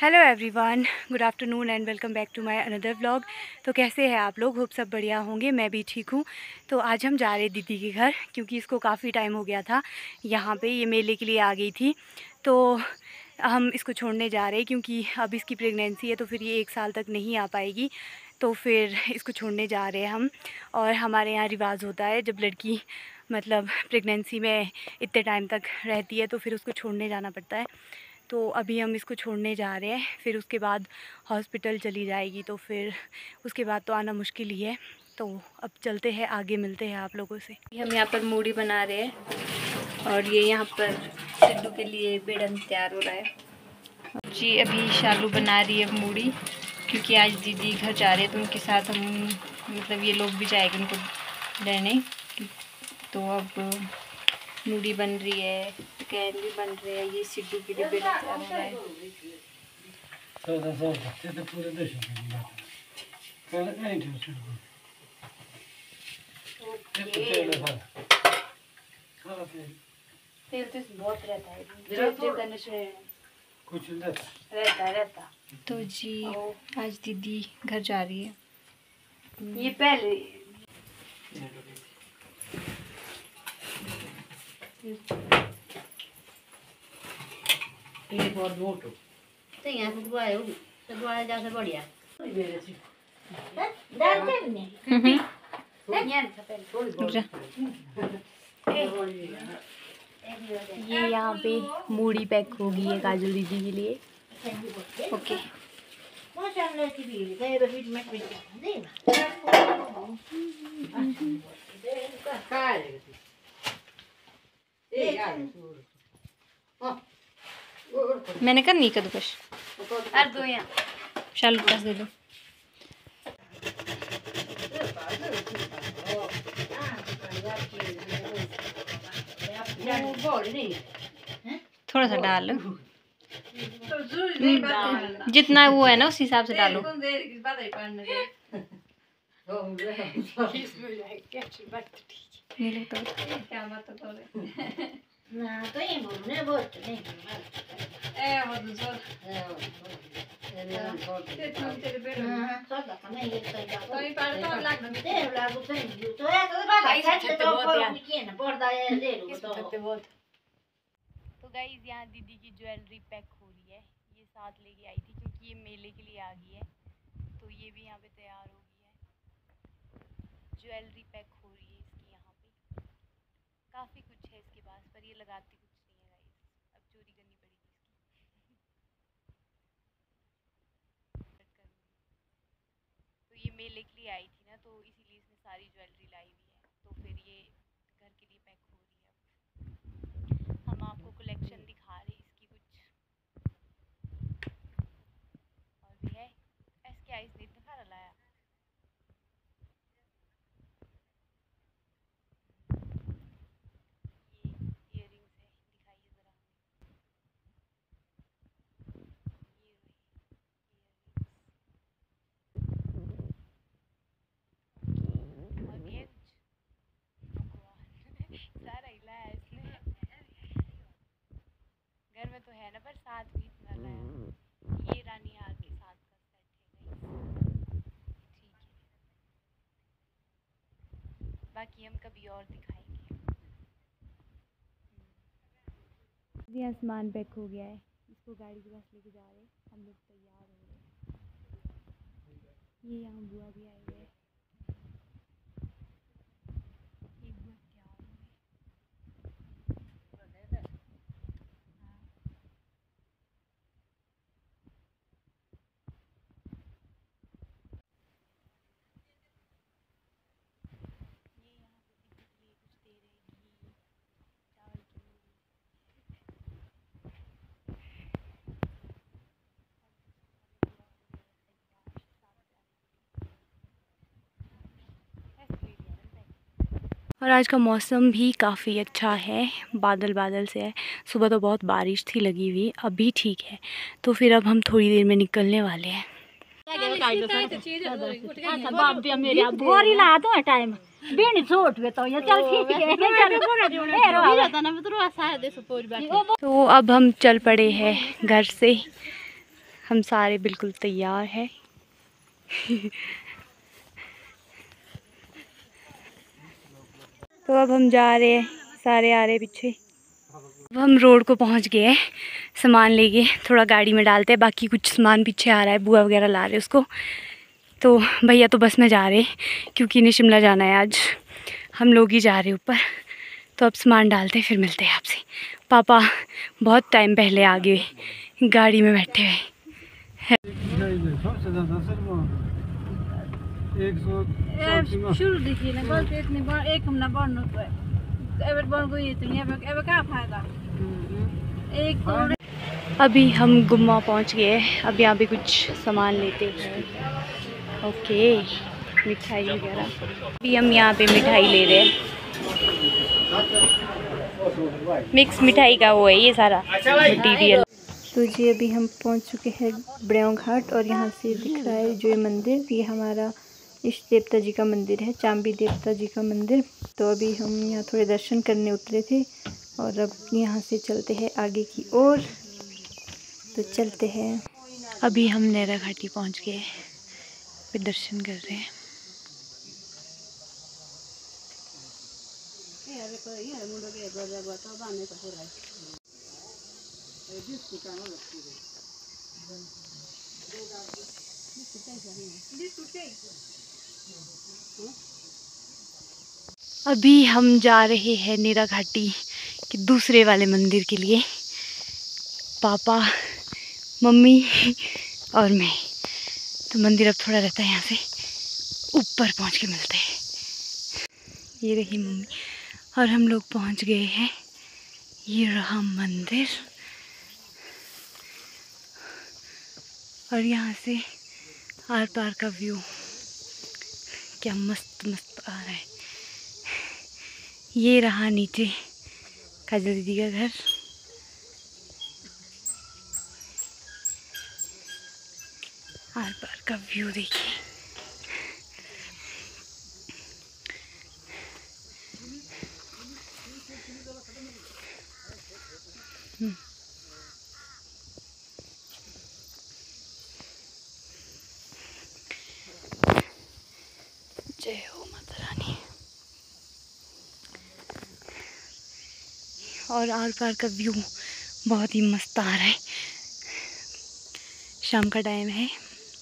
Hello everyone good afternoon and welcome back to my another vlog तो कैसे हैं आप लोग? होप सब बढ़िया होंगे। मैं भी ठीक हूँ। तो आज हम जा रहे दीदी के घर क्योंकि इसको काफ़ी टाइम हो गया था। यहाँ पे ये मेले के लिए आ गई थी। तो हम इसको छोड़ने जा रहे हैं क्योंकि अब इसकी प्रेगनेंसी है तो फिर ये एक साल तक नहीं आ पाएगी। तो फिर इसको छोड़ने जा रहे हैं हम। और हमारे यहाँ रिवाज होता है, जब लड़की मतलब प्रेगनेंसी में इतने टाइम तक रहती है तो फिर उसको छोड़ने जाना पड़ता है। तो अभी हम इसको छोड़ने जा रहे हैं, फिर उसके बाद हॉस्पिटल चली जाएगी तो फिर उसके बाद तो आना मुश्किल ही है। तो अब चलते हैं, आगे मिलते हैं आप लोगों से। हम यहाँ पर मूढ़ी बना रहे हैं और ये यहाँ पर सिद्धू के लिए बेड़न तैयार हो रहा है। जी, अभी शालू बना रही है मूढ़ी, क्योंकि आज दीदी घर जा रहे हैं तो उनके साथ हम मतलब ये लोग भी जाएँगे उनको लेने। तो अब मूढ़ी बन रही है। कैन भी बन रहे हैं ये सिड्डू के लिए बेड़ा तैयार हो। रहा है। ते तो तेल तो बहुत रहता है। जो जो करने से कुछ रहता रहता। तो जी आज दीदी घर जा रही है। ये पहले। ये बहुत मोटो तो। यहाँ से दुआ है तो दुआ है जाकर बढ़िया ये यहाँ पे मूड़ी पैक होगी है। काजल दीदी के लिए ओके मैंने कर नहीं कर दो बस कर दो शालू दे दो। थोड़ा सा डाल। जितना वो है ना उस हिसाब से डालो। तो। तो गाइज़ यहाँ दीदी की ज्वेलरी पैक हो रही है। ये साथ लेके आई थी क्योंकि ये मेले के लिए आ गई है। तो ये भी यहाँ पे तैयार हो गई है। ज्वेलरी पैक हो रही है इसकी यहाँ पे काफ़ी कुछ है इसके पास, पर ये लगाती कुछ नहीं है गाइस अब चोरी करनी पड़ेगी इसकी। तो ये मेले के लिए आई थी ना तो इसीलिए इसने सारी ज्वेलरी लाई हुई है तो फिर ये घर के लिए पैक हो रही है अब हम आपको कलेक्शन दिखा रहे हैं इसकी कुछ और भी है एस के आइस ने इतना सारा लाया ये इयरिंग्स है दिखाइए ज़रा हमें ये रही और भी है कुछ भगवान सारा ही लाया इसने घर में तो है ना पर इतना लाया ये रानी साथ का सेट है। ठीक है। बाकी हम कभी और दिखाएँगे। ये आसमान पैक हो गया है। इसको गाड़ी के पास लेके जा रहे हैं। हम लोग तैयार हो रहे हैं। ये यहाँ बुआ भी हुए हैं ये बुआ तैयार हो रहे हैं ये यहाँ पे दीदी के लिए कुछ दे रहे हैं घी चावल की मूली और आज का मौसम भी काफ़ी अच्छा है बादल बादल से है। सुबह तो बहुत बारिश थी लगी हुई अभी ठीक है। तो फिर अब हम थोड़ी देर में निकलने वाले हैं। टाइम तो ये चल ठीक है। तो अब हम चल पड़े हैं घर से। हम सारे बिल्कुल तैयार हैं। तो अब हम जा रहे हैं, सारे आ रहे पीछे। अब हम रोड को पहुँच गए हैं, सामान लेके, थोड़ा गाड़ी में डालते हैं, बाकी कुछ सामान पीछे आ रहा है, बुआ वगैरह ला रहे उसको। तो भैया तो बस में जा रहे क्योंकि इन्हें शिमला जाना है आज। हम लोग ही जा रहे ऊपर। तो अब सामान डालते हैं, फिर मिलते हैं आपसे। पापा बहुत टाइम पहले आ गए, गाड़ी में बैठे हुए। सर एक यति बढ एक बढ्नु एबर गयो त कहाँ एक अभी हम गुम्मा पहुँच गए हैं। अब यहाँ पे कुछ सामान लेते हैं। ओके मिठाई वगैरह। अभी हम यहाँ पे मिठाई ले रहे हैं। मिक्स मिठाई का वो है ये सारा। मटीरियल तो जी अभी हम पहुँच चुके हैं बड़ेव घाट और यहाँ से दिख रहा है जो ये मंदिर। ये हमारा इष्ट देवता जी का मंदिर है, चांबी देवता जी का मंदिर। तो अभी हम यहाँ थोड़े दर्शन करने उतरे थे और अब यहाँ से चलते हैं आगे की ओर। तो चलते हैं। अभी हम नैरा घाटी पहुँच गए फिर दर्शन कर रहे हैं। अभी हम जा रहे हैं नीरा घाटी के दूसरे वाले मंदिर के लिए। पापा, मम्मी और मैं। तो मंदिर अब थोड़ा रहता है यहाँ से। ऊपर पहुँच के मिलते हैं। ये रही मम्मी। और हम लोग पहुँच गए हैं। ये रहा मंदिर। और यहाँ से आर पार का व्यू। क्या मस्त मस्त आ रहा है। ये रहा नीचे काजल दीदी का घर। आर पार का व्यू देखिए। जय हो माता रानी और आर पार का व्यू बहुत ही मस्त आ रहा है। शाम का टाइम है,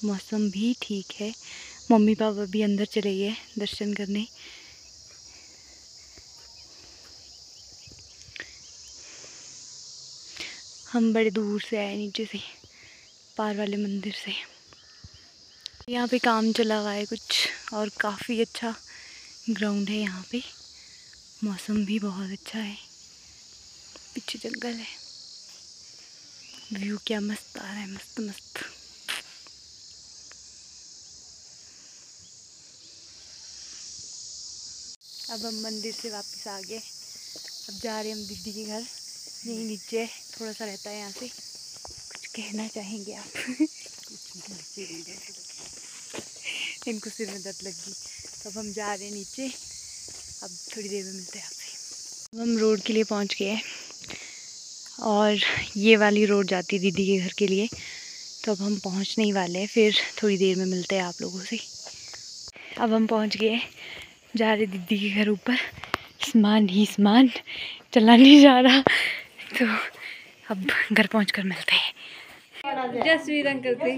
मौसम भी ठीक है। मम्मी पापा भी अंदर चले गए दर्शन करने। हम बड़े दूर से आए, नीचे से, पार वाले मंदिर से। यहाँ पे काम चला हुआ है कुछ, और काफ़ी अच्छा ग्राउंड है यहाँ पे। मौसम भी बहुत अच्छा है। पीछे जंगल है। व्यू क्या मस्त आ रहा है, मस्त मस्त। अब हम मंदिर से वापस आ गए। अब जा रहे हैं हम दीदी के घर। यहीं नीचे थोड़ा सा रहता है यहाँ से। कुछ कहना चाहेंगे आप? इनको सिर में दर्द लगी तो अब हम जा रहे हैं नीचे। अब थोड़ी देर में मिलते हैं आपसे। अब हम रोड के लिए पहुँच गए हैं। और ये वाली रोड जाती है दीदी के घर के लिए। तो अब हम पहुँचने ही वाले हैं। फिर थोड़ी देर में मिलते हैं आप लोगों से। अब हम पहुँच गए जा रहे दीदी के घर ऊपर। सामान ही सामान चला नहीं जा रहा। तो अब घर पहुँच कर मिलते हैं। जसवीर अंकल थे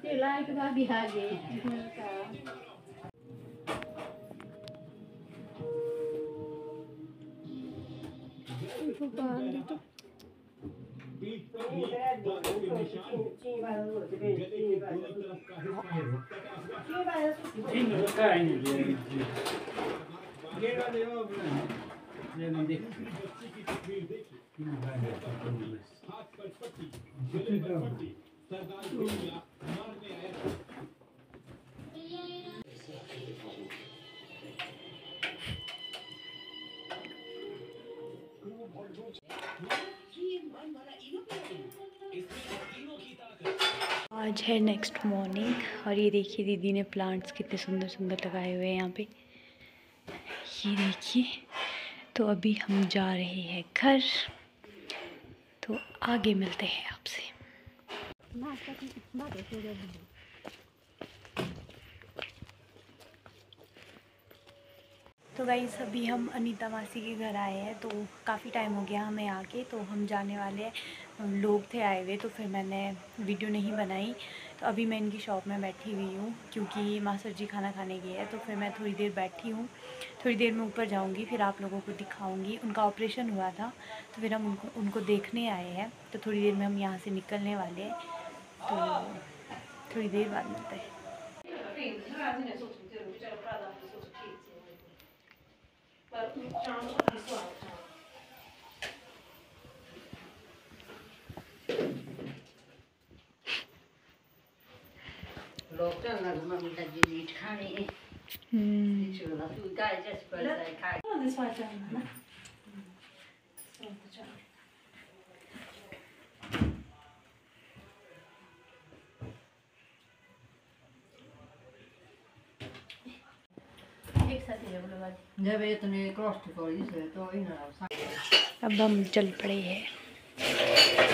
त्यो लाइट बा बिहागे आज है नेक्स्ट मॉर्निंग और ये देखिए दीदी ने प्लांट्स कितने सुंदर सुंदर लगाए हुए हैं यहाँ पे। ये देखिए तो अभी हम जा रहे हैं घर। तो आगे मिलते हैं आपसे। तो भाई अभी हम अनीता मासी के घर आए हैं तो काफ़ी टाइम हो गया हमें आके तो हम जाने वाले लोग थे आए हुए तो फिर मैंने वीडियो नहीं बनाई। तो अभी मैं इनकी शॉप में बैठी हुई हूँ, क्योंकि मास्टर जी खाना खाने गए हैं तो फिर मैं थोड़ी देर बैठी हूँ। थोड़ी देर में ऊपर जाऊँगी, फिर आप लोगों को दिखाऊँगी। उनका ऑपरेशन हुआ था तो फिर हम उनको उनको देखने आए हैं तो थोड़ी देर में हम यहाँ से निकलने वाले हैं तो थोड़ी देर बाद मिलते हैं। लोग तो जी खाने हैं। चूल्हा तू गाय पर ही जब इतने कॉस्ट करी से तो इन अब हम चल पड़े हैं।